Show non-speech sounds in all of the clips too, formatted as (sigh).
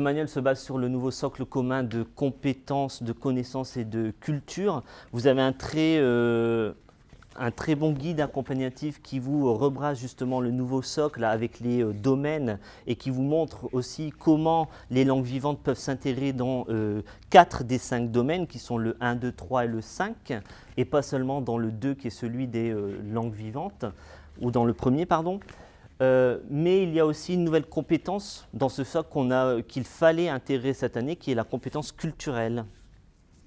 Le manuel se base sur le nouveau socle commun de compétences, de connaissances et de culture. Vous avez un très, euh, un très bon guide accompagnatif qui vous rebrasse justement le nouveau socle avec les euh, domaines et qui vous montre aussi comment les langues vivantes peuvent s'intégrer dans euh, quatre des cinq domaines qui sont le 1, 2, 3 et le 5 et pas seulement dans le 2 qui est celui des langues vivantes ou dans le premier pardon. Mais il y a aussi une nouvelle compétence dans ce socle qu'il fallait intégrer cette année, qui est la compétence culturelle.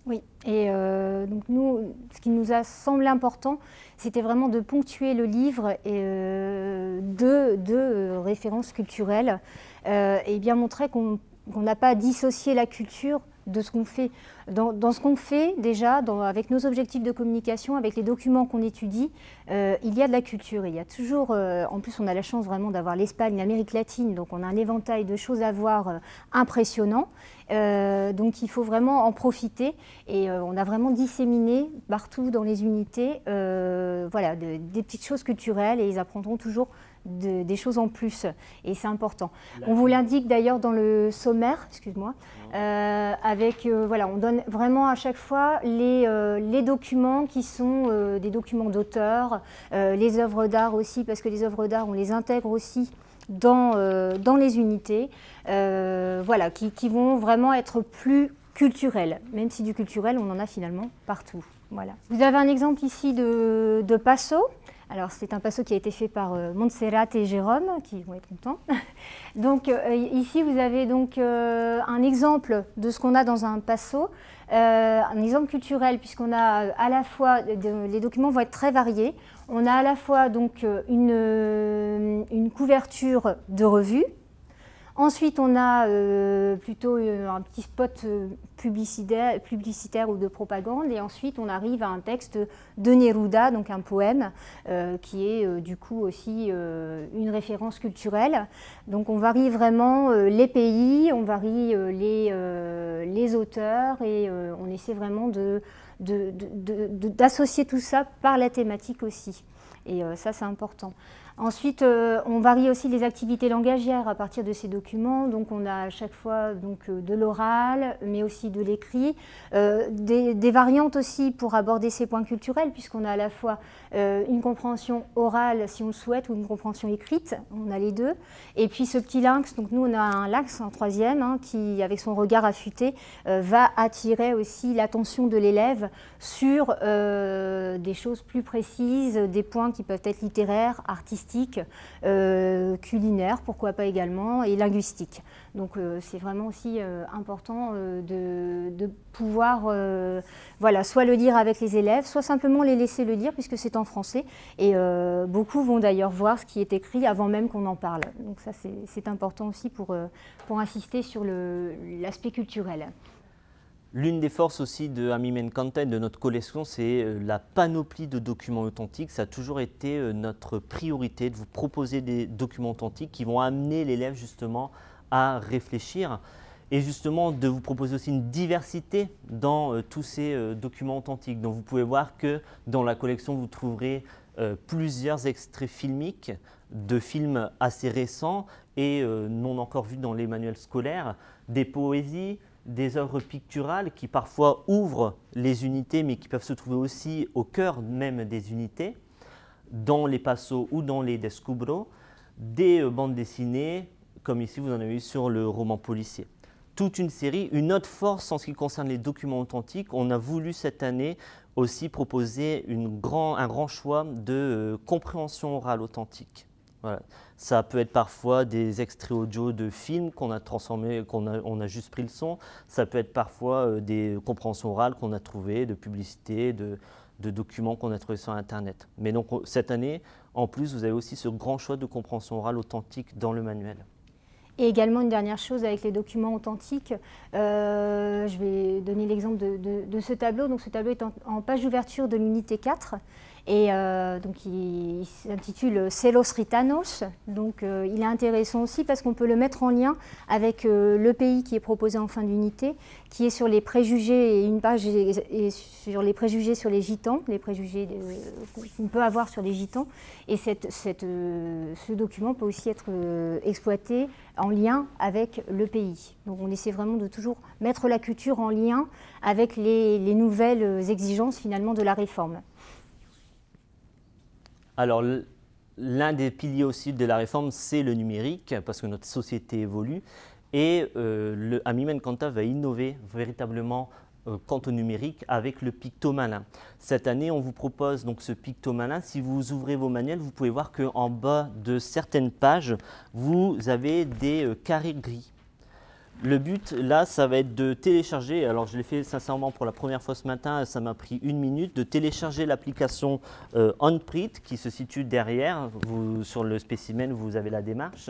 Oui, et euh, donc nous, ce qui nous a semblé important, c'était vraiment de ponctuer le livre et, euh, de, de, références culturelles euh, et bien montrer qu'on n'a pas dissocié la culture de ce qu'on fait. Dans, ce qu'on fait déjà, avec nos objectifs de communication, avec les documents qu'on étudie, euh, il y a de la culture. Il y a toujours, euh, en plus on a la chance vraiment d'avoir l'Espagne, l'Amérique latine, donc on a un éventail de choses à voir euh, impressionnant. donc il faut vraiment en profiter et on a vraiment disséminé partout dans les unités voilà, des petites choses culturelles et ils apprendront toujours des choses en plus. Et c'est important. On vous l'indique d'ailleurs dans le sommaire, excuse-moi, euh, avec, euh, voilà, on donne vraiment à chaque fois les, euh, les documents qui sont des documents d'auteur, les œuvres d'art aussi, parce que les œuvres d'art, on les intègre aussi dans, dans les unités, voilà, qui, qui, vont vraiment être plus culturelles, même si du culturel, on en a finalement partout. Voilà. Vous avez un exemple ici de, de Passo? Alors c'est un passo qui a été fait par euh, Montserrat et Jérôme, qui vont être contents. (laughs) donc euh, ici vous avez donc euh, un exemple de ce qu'on a dans un passo, un exemple culturel puisqu'on a à la fois, les documents vont être très variés. On a à la fois donc une, une couverture de revue, Ensuite, on a euh, plutôt euh, un petit spot euh, publicitaire, ou de propagande. Et ensuite, on arrive à un texte de Neruda, donc un poème, qui est du coup aussi une référence culturelle. Donc, on varie vraiment les pays, on varie les, auteurs et on essaie vraiment d'associer tout ça par la thématique aussi. Et ça, c'est important. Ensuite, euh, on varie aussi les activités langagières à partir de ces documents. Donc, on a à chaque fois donc, euh, de l'oral, mais aussi de l'écrit. Euh, des, variantes aussi pour aborder ces points culturels, puisqu'on a à la fois une compréhension orale, si on le souhaite, ou une compréhension écrite. On a les deux. Et puis, ce petit lynx, donc nous, on a un lynx en troisième, hein, qui, avec son regard affûté, va attirer aussi l'attention de l'élève sur des choses plus précises, des points qui peuvent être littéraires, artistiques euh, culinaire, pourquoi pas également, et linguistique. Donc euh, c'est vraiment aussi euh, important de, pouvoir voilà, soit le lire avec les élèves, soit simplement les laisser le lire puisque c'est en français. Et beaucoup vont d'ailleurs voir ce qui est écrit avant même qu'on en parle. Donc ça c'est important aussi pour, pour insister sur l'aspect culturel. L'une des forces aussi de Amimen Content, de notre collection, c'est euh, la panoplie de documents authentiques. Ça a toujours été euh, notre priorité de vous proposer des documents authentiques qui vont amener l'élève justement à réfléchir et justement de vous proposer aussi une diversité dans euh, tous ces documents authentiques. Donc vous pouvez voir que dans la collection, vous trouverez plusieurs extraits filmiques de films assez récents et non encore vus dans les manuels scolaires, des poésies, des œuvres picturales qui parfois ouvrent les unités, mais qui peuvent se trouver aussi au cœur même des unités, dans les passos ou dans les descubros, des euh, bandes dessinées, comme ici vous en avez eu sur le roman policier. Toute une série. Une autre force en ce qui concerne les documents authentiques, on a voulu cette année aussi proposer un grand choix de euh, compréhension orale authentique. Ça peut être parfois des extraits audio de films qu'on a transformés, qu'on a, juste pris le son. Ça peut être parfois euh, des compréhensions orales qu'on a trouvées, de publicités, de, documents qu'on a trouvés sur Internet. Mais donc cette année, en plus, vous avez aussi ce grand choix de compréhension orale authentique dans le manuel. Et également une dernière chose avec les documents authentiques, euh, je vais donner l'exemple de, ce tableau. Donc ce tableau est en, en page d'ouverture de l'unité 4 Et donc il, s'intitule Celos Ritanos. Donc il est intéressant aussi parce qu'on peut le mettre en lien avec le pays qui est proposé en fin d'unité, qui est sur les préjugés, et une page est, sur les préjugés sur les gitans, les préjugés qu'on peut avoir sur les gitans. Et ce document peut aussi être exploité en lien avec le pays. Donc on essaie vraiment de toujours mettre la culture en lien avec les, nouvelles exigences finalement de la réforme. Alors l'un des piliers aussi de la réforme, c'est le numérique, parce que notre société évolue. Et euh, le Kanta va innover véritablement euh, quant au numérique avec le pictomalin. Cette année, on vous propose donc ce pictomalin. Si vous ouvrez vos manuels, vous pouvez voir qu'en bas de certaines pages, vous avez des euh, carrés gris. Le but, là, ça va être de télécharger, alors je l'ai fait sincèrement pour la première fois ce matin, ça m'a pris une minute, de télécharger l'application euh, OnPrint qui se situe derrière. Vous, sur le spécimen, vous avez la démarche.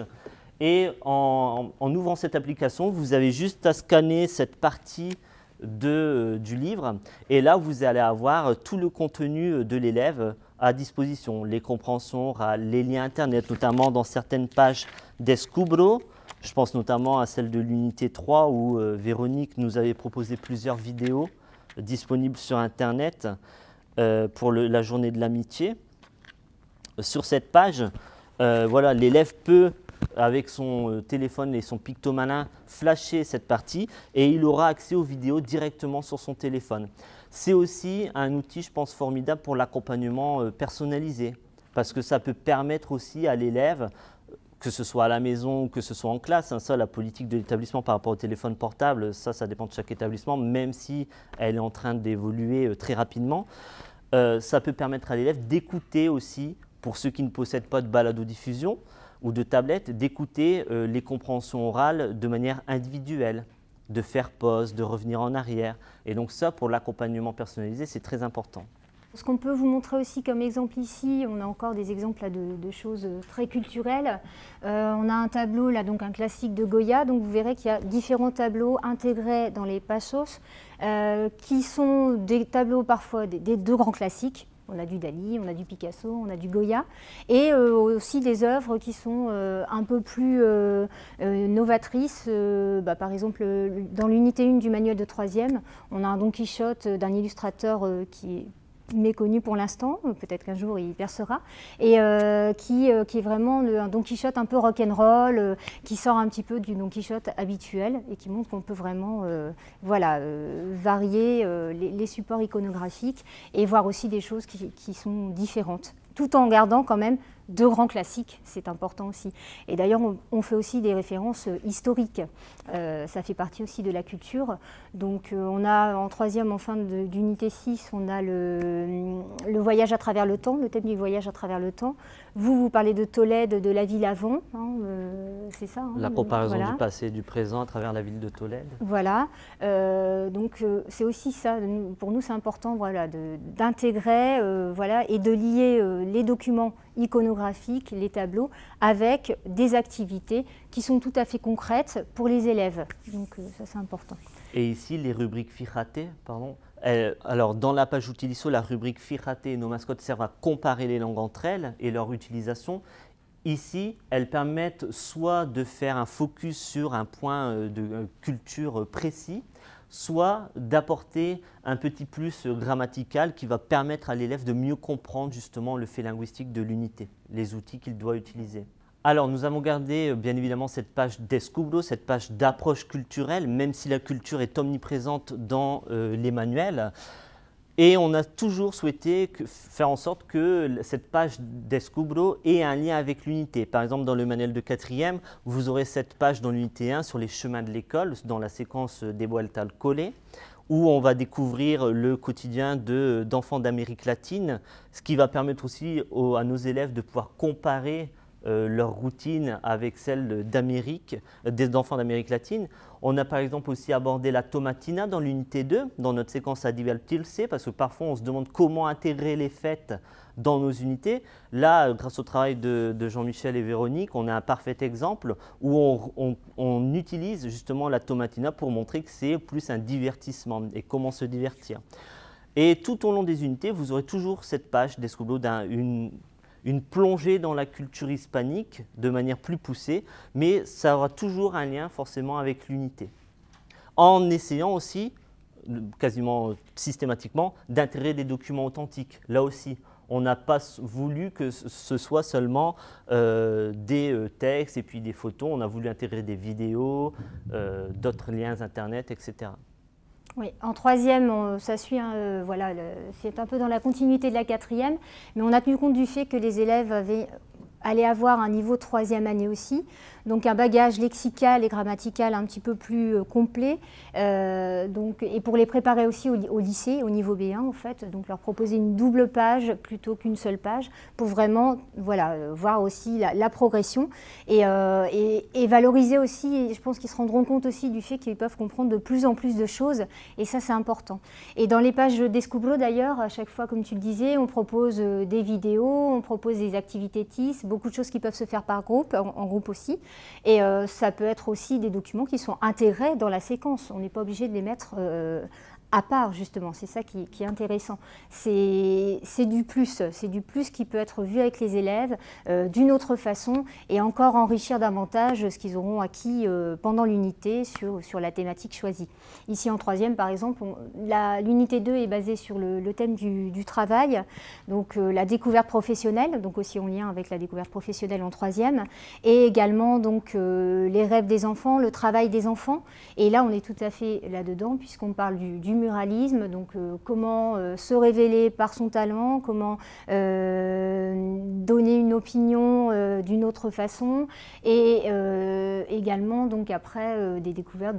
Et en, ouvrant cette application, vous avez juste à scanner cette partie de, euh, du livre. Et là, vous allez avoir tout le contenu de l'élève à disposition, les compréhensions les liens Internet, notamment dans certaines pages d'Escubro. Je pense notamment à celle de l'unité 3 où euh, Véronique nous avait proposé plusieurs vidéos disponibles sur Internet euh, pour la journée de l'amitié. Sur cette page, voilà, l'élève peut avec son euh, téléphone et son pictomalin flasher cette partie et il aura accès aux vidéos directement sur son téléphone. C'est aussi un outil, je pense, formidable pour l'accompagnement euh, personnalisé parce que ça peut permettre aussi à l'élève que ce soit à la maison ou que ce soit en classe. Hein, ça, la politique de l'établissement par rapport au téléphone portable, ça, ça dépend de chaque établissement, même si elle est en train d'évoluer euh, très rapidement. ça peut permettre à l'élève d'écouter aussi, pour ceux qui ne possèdent pas de balado-diffusion, ou de tablette d'écouter euh, les compréhensions orales de manière individuelle, de faire pause, de revenir en arrière. Et donc ça, pour l'accompagnement personnalisé, c'est très important. Ce qu'on peut vous montrer aussi comme exemple ici, on a encore des exemples de, choses très culturelles. Euh, on a un tableau, là, donc un classique de Goya. Donc vous verrez qu'il y a différents tableaux intégrés dans les passos, euh, qui sont des tableaux parfois des deux grands classiques, on a du Dali, on a du Picasso, on a du Goya, et euh, aussi des œuvres qui sont euh, un peu plus euh, novatrices. Bah, par exemple, dans l'unité 1 du manuel de troisième, on a un Don Quichotte d'un illustrateur qui est méconnu pour l'instant, peut-être qu'un jour il percera, et euh, qui, euh, qui, est vraiment un Don Quichotte un peu rock'n'roll, euh, qui sort un petit peu du Don Quichotte habituel et qui montre qu'on peut vraiment voilà, varier les, supports iconographiques et voir aussi des choses qui sont différentes, tout en gardant quand même deux grands classiques, c'est important aussi. Et d'ailleurs, on, fait aussi des références euh, historiques. Euh, ça fait partie aussi de la culture. Donc, euh, on a en troisième, en fin d'unité 6, on a le, le, voyage à travers le temps, le thème du voyage à travers le temps. Vous, vous parlez de Tolède, de la ville avant, hein, c'est ça hein, La comparaison du passé et du présent à travers la ville de Tolède. Voilà. donc, c'est aussi ça. Pour nous, c'est important voilà, d'intégrer voilà, et de lier les documents iconographiques, les tableaux, avec des activités qui sont tout à fait concrètes pour les élèves. Donc euh, ça c'est important. Et ici, les rubriques FIRATE, pardon. alors, dans la page Utiliso, la rubrique FIRATE et nos mascottes servent à comparer les langues entre elles et leur utilisation. Ici, elles permettent soit de faire un focus sur un point euh, de euh, culture précis, soit d'apporter un petit plus grammatical qui va permettre à l'élève de mieux comprendre justement le fait linguistique de l'unité, les outils qu'il doit utiliser. Alors, nous avons gardé euh, bien évidemment cette page d'Escubro, cette page d'approche culturelle, même si la culture est omniprésente dans euh, les manuels. Et on a toujours souhaité faire en sorte que cette page d'Escubro ait un lien avec l'unité. Par exemple, dans le manuel de quatrième, vous aurez cette page dans l'unité 1 sur les chemins de l'école, dans la séquence des Vuelta al où on va découvrir le quotidien d'enfants d'Amérique latine, ce qui va permettre aussi à nos élèves de pouvoir comparer euh, leur routine avec celle d'Amérique, des enfants d'Amérique latine. On a par exemple aussi abordé la tomatina dans l'unité 2, dans notre séquence Adival Tilse, parce que parfois on se demande comment intégrer les fêtes dans nos unités. Là, grâce au travail de, Jean-Michel et Véronique, on a un parfait exemple où on, utilise justement la tomatina pour montrer que c'est plus un divertissement et comment se divertir. Et tout au long des unités, vous aurez toujours cette page d'Escoblo, une, une plongée dans la culture hispanique de manière plus poussée, mais ça aura toujours un lien forcément avec l'unité. En essayant aussi, quasiment systématiquement, d'intégrer des documents authentiques. Là aussi, on n'a pas voulu que ce soit seulement euh, des euh, textes et puis des photos, on a voulu intégrer des vidéos, euh, d'autres liens Internet, etc. Oui, en troisième, ça suit, hein, voilà, c'est un peu dans la continuité de la quatrième, mais on a tenu compte du fait que les élèves avaient allaient avoir un niveau troisième année aussi. Donc un bagage lexical et grammatical un petit peu plus euh, complet, euh, donc, et pour les préparer aussi au, lycée, au niveau B1 en fait, donc leur proposer une double page plutôt qu'une seule page pour vraiment voilà, euh, voir aussi la, progression. Et, et, valoriser aussi, je pense qu'ils se rendront compte aussi du fait qu'ils peuvent comprendre de plus en plus de choses. Et ça c'est important. Et dans les pages d'Escoublo d'ailleurs, à chaque fois comme tu le disais, on propose des vidéos, on propose des activités TIS, beaucoup de choses qui peuvent se faire par groupe, en groupe aussi. Et euh, ça peut être aussi des documents qui sont intégrés dans la séquence. On n'est pas obligé de les mettre euh, à part, justement. C'est ça qui, est intéressant. C'est du plus, c'est du plus qui peut être vu avec les élèves euh, d'une autre façon et encore enrichir davantage ce qu'ils auront acquis euh, pendant l'unité sur, sur la thématique choisie. Ici, en troisième, par exemple, l'unité 2 est basée sur le, thème du, travail, donc euh, la découverte professionnelle, donc aussi en lien avec la découverte professionnelle en troisième, et également donc les rêves des enfants, le travail des enfants. Et là, on est tout à fait là-dedans puisqu'on parle du, du muralisme, donc euh, comment euh, se révéler par son talent, comment euh, donner une opinion d'une autre façon, et également donc après des découvertes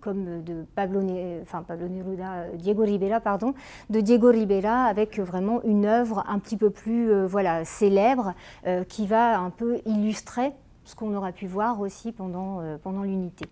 comme de Pablo, enfin, Pablo Neruda, Diego Ribera, pardon, de Diego Ribera avec vraiment une œuvre un petit peu plus voilà, célèbre qui va un peu illustrer ce qu'on aura pu voir aussi pendant, pendant l'unité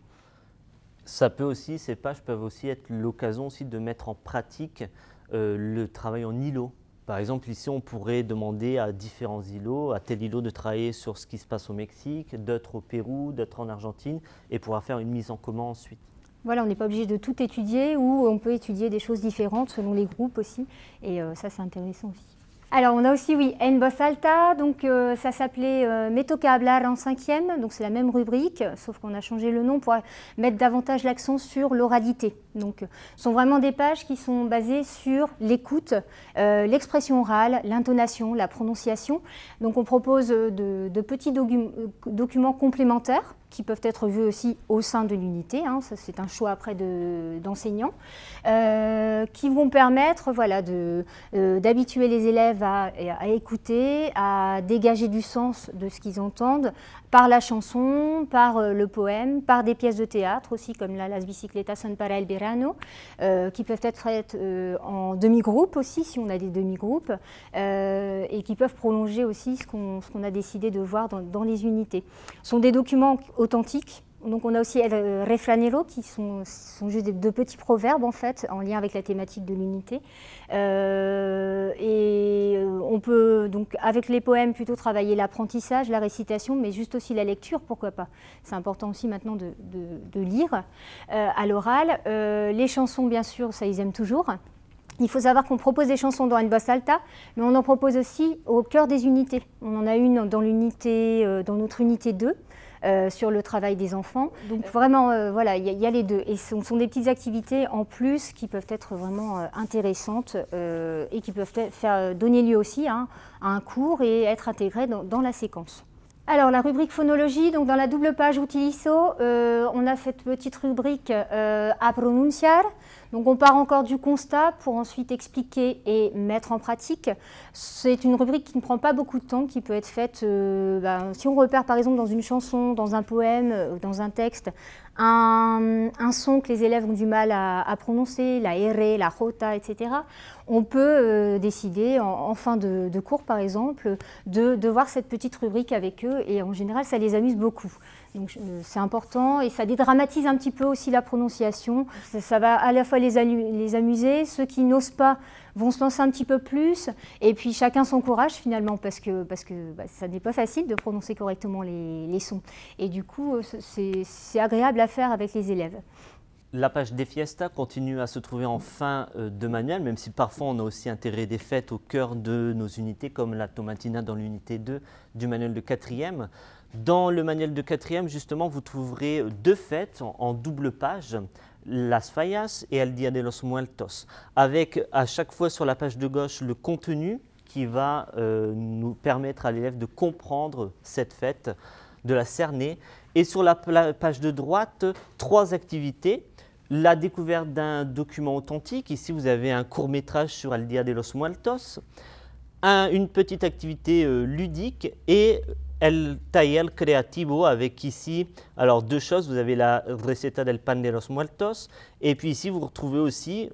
ça peut aussi, ces pages peuvent aussi être l'occasion aussi de mettre en pratique euh, le travail en îlot. Par exemple, ici, on pourrait demander à différents îlots, à tel îlot de travailler sur ce qui se passe au Mexique, d'autres au Pérou, d'autres en Argentine, et pouvoir faire une mise en commun ensuite. Voilà, on n'est pas obligé de tout étudier, ou on peut étudier des choses différentes selon les groupes aussi, et euh, ça, c'est intéressant aussi. Alors, on a aussi, oui, En Voz Alta, donc euh, ça s'appelait euh, hablar en cinquième, donc c'est la même rubrique, sauf qu'on a changé le nom pour mettre davantage l'accent sur l'oralité. Donc, ce sont vraiment des pages qui sont basées sur l'écoute, euh, l'expression orale, l'intonation, la prononciation. Donc, on propose de, petits documents complémentaires qui peuvent être vus aussi au sein de l'unité, hein, c'est un choix après d'enseignants, euh, qui vont permettre voilà, euh, d'habituer les élèves à, écouter, à dégager du sens de ce qu'ils entendent par la chanson, par euh, le poème, par des pièces de théâtre aussi comme la Las Bicicletas son para el verano, qui peuvent être faites en demi-groupe aussi si on a des demi-groupes, et qui peuvent prolonger aussi ce qu'on a décidé de voir dans, dans les unités. Ce sont des documents authentiques. Donc on a aussi El euh, Refranero qui sont, juste de petits proverbes en fait en lien avec la thématique de l'unité. Euh, et euh, on peut donc avec les poèmes plutôt travailler l'apprentissage, la récitation, mais juste aussi la lecture, pourquoi pas. C'est important aussi maintenant de, lire à l'oral. les chansons bien sûr, ça ils aiment toujours. Il faut savoir qu'on propose des chansons dans une bossa alta, mais on en propose aussi au cœur des unités. On en a une dans l'unité, dans notre unité 2. Euh, sur le travail des enfants. Donc vraiment, euh, voilà, il y, a les deux. Et ce sont, des petites activités en plus qui peuvent être vraiment euh, intéressantes et qui peuvent faire, donner lieu aussi à un cours et être intégrées dans, la séquence. Alors la rubrique phonologie, donc dans la double page Utiliso, on a cette petite rubrique à pronunciar. Donc on part encore du constat pour ensuite expliquer et mettre en pratique. C'est une rubrique qui ne prend pas beaucoup de temps, qui peut être faite, euh, ben, si on repère par exemple dans une chanson, dans un poème, euh, dans un texte, un, son que les élèves ont du mal à, prononcer, la R, la jota, etc., on peut euh, décider en, fin de, cours par exemple de voir cette petite rubrique avec eux et en général ça les amuse beaucoup. Donc c'est important et ça dédramatise un petit peu aussi la prononciation. Ça, va à la fois les, amuser, ceux qui n'osent pas vont se lancer un petit peu plus et puis chacun son courage finalement parce que, bah, ça n'est pas facile de prononcer correctement les, les, sons. Et du coup c'est agréable à faire avec les élèves. La page des fiestas continue à se trouver en fin euh, de manuel, même si parfois on a aussi intégré des fêtes au cœur de nos unités, comme la tomatina dans l'unité 2 du manuel de quatrième. Dans le manuel de quatrième, justement, vous trouverez deux fêtes en, double page, Las Fallas et El Dia de los Muertos, avec à chaque fois sur la page de gauche le contenu qui va euh, nous permettre à l'élève de comprendre cette fête de la Cernée. Et sur la page de droite, trois activités. La découverte d'un document authentique. Ici, vous avez un court métrage sur El Dia de los Muertos, une petite activité euh, ludique. Et El Taller Creativo avec ici, alors deux choses, vous avez la receta del pan de los muertos et puis ici vous retrouvez aussi,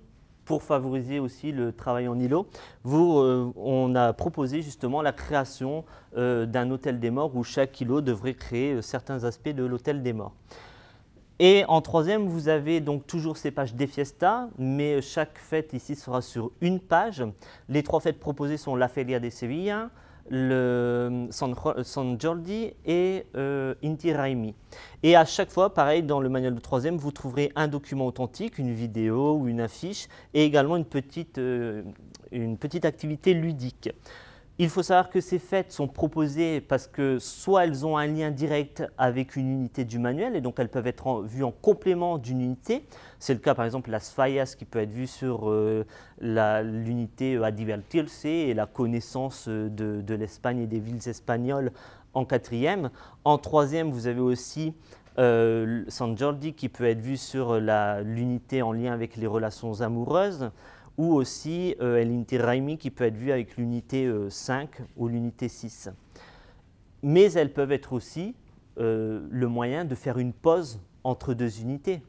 pour favoriser aussi le travail en îlot, vous, euh, on a proposé justement la création euh, d'un hôtel des morts où chaque îlot devrait créer certains aspects de l'hôtel des morts. Et en troisième, vous avez donc toujours ces pages des fiestas, mais chaque fête ici sera sur une page. Les trois fêtes proposées sont la Feria de Sevilla, le San, Jordi et euh, Inti Raimi. Et à chaque fois, pareil, dans le manuel de troisième, vous trouverez un document authentique, une vidéo ou une affiche, et également une petite, euh, une petite activité ludique. Il faut savoir que ces fêtes sont proposées parce que soit elles ont un lien direct avec une unité du manuel et donc elles peuvent être vues en complément d'une unité. C'est le cas par exemple Las Fallas qui peut être vue sur euh, l'unité A divertirse et la connaissance de, l'Espagne et des villes espagnoles en quatrième. En troisième, vous avez aussi euh, San Jordi qui peut être vu sur l'unité en lien avec les relations amoureuses ou aussi euh, Raimi qui peut être vue avec l'unité 5 euh, ou l'unité 6. Mais elles peuvent être aussi euh, le moyen de faire une pause entre deux unités.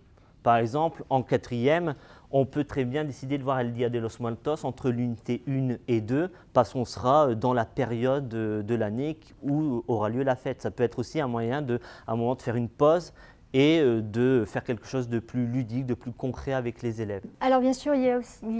Par exemple, en quatrième, on peut très bien décider de voir El Dia de los Muertos entre l'unité 1 et 2 parce qu'on sera dans la période de l'année où aura lieu la fête. Ça peut être aussi un moyen à un moment de faire une pause et euh, de faire quelque chose de plus ludique, de plus concret avec les élèves. Alors bien sûr, il y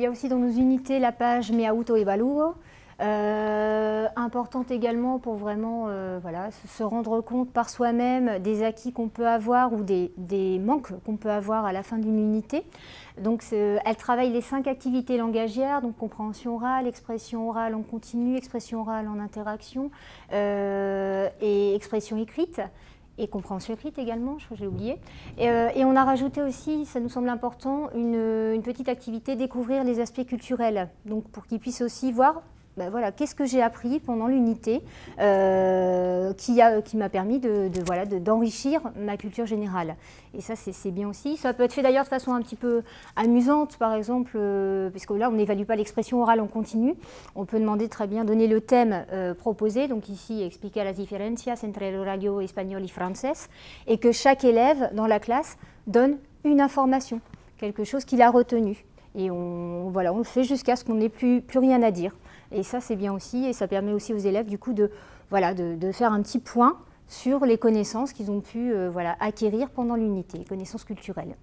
a aussi, dans nos unités la page Me Auto Evaluo, euh, importante également pour vraiment euh, voilà, se rendre compte par soi-même des acquis qu'on peut avoir ou des, des manques qu'on peut avoir à la fin d'une unité. Donc elle travaille les cinq activités langagières, donc compréhension orale, expression orale en continu, expression orale en interaction et expression écrite et compréhension écrite également, j'ai oublié. Euh, et, on a rajouté aussi, ça nous semble important, une, une petite activité, découvrir les aspects culturels, donc pour qu'ils puissent aussi voir voilà, qu'est-ce que j'ai appris pendant l'unité euh, qui, m'a permis d'enrichir ma culture générale. Et ça, c'est, bien aussi. Ça peut être fait d'ailleurs de façon un petit peu amusante, par exemple, euh, puisque là, on n'évalue pas l'expression orale en continu. On peut demander très bien, donner le thème euh, proposé, donc ici, expliquer las diferencias entre el horario espagnol et français, et que chaque élève dans la classe donne une information, quelque chose qu'il a retenu. Et on, le fait jusqu'à ce qu'on n'ait plus rien à dire. Et ça, c'est bien aussi, et ça permet aussi aux élèves, du coup, de, voilà, de, faire un petit point sur les connaissances qu'ils ont pu euh, acquérir pendant l'unité, connaissances culturelles.